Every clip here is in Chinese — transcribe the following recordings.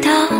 た。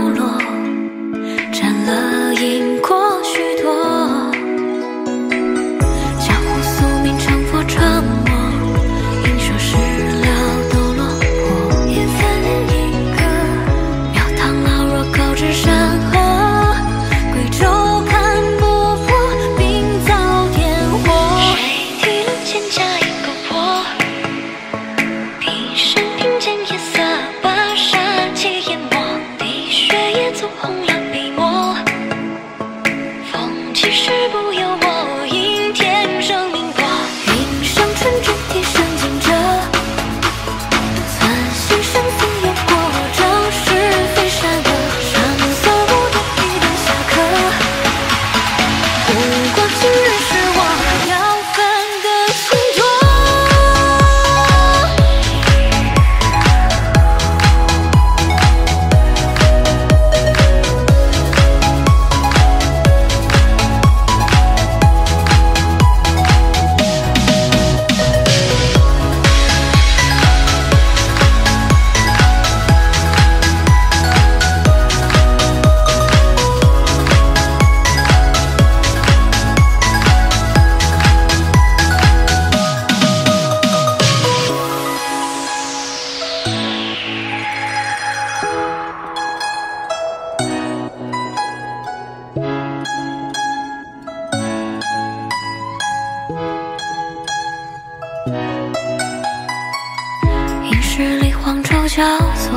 是不由。交错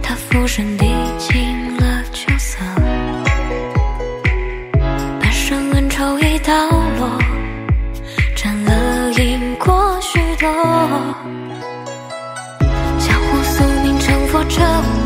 它俯身递进了秋色半生恩仇已刀落斩了因果许多。江湖宿命成佛着我